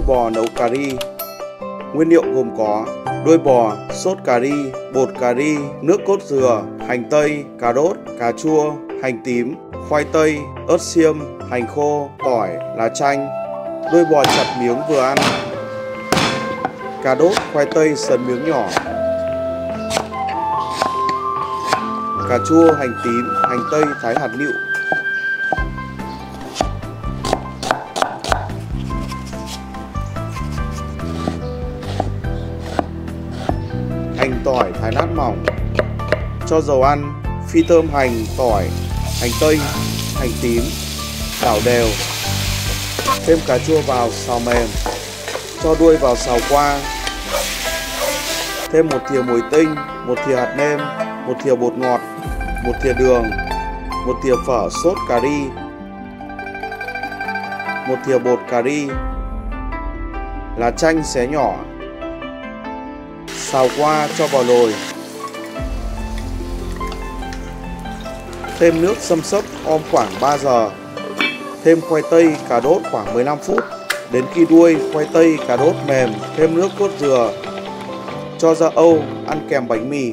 Đuôi bò nấu cà ri Nguyên liệu gồm có đuôi bò, sốt cà ri, bột cà ri, nước cốt dừa, hành tây, cà rốt, cà chua, hành tím, khoai tây, ớt xiêm, hành khô, tỏi, lá chanh. Đuôi bò chặt miếng vừa ăn. Cà đốt khoai tây sần miếng nhỏ. Cà chua, hành tím, hành tây thái hạt nịu, hành tỏi thái lát mỏng. Cho dầu ăn, phi thơm hành, tỏi, hành tây, hành tím đảo đều. Thêm cà chua vào, xào mềm. Cho đuôi vào, xào qua. Thêm một thìa muối tinh, một thìa hạt nêm, một thìa bột ngọt, một thìa đường, một thìa phở sốt cà ri, một thìa bột cà ri. Lá chanh xé nhỏ xào qua cho vào nồi. Thêm nước xâm xấp om khoảng 3 giờ. Thêm khoai tây, cà đốt khoảng 15 phút. Đến khi đuôi, khoai tây, cà đốt mềm, thêm nước cốt dừa. Cho ra âu, ăn kèm bánh mì.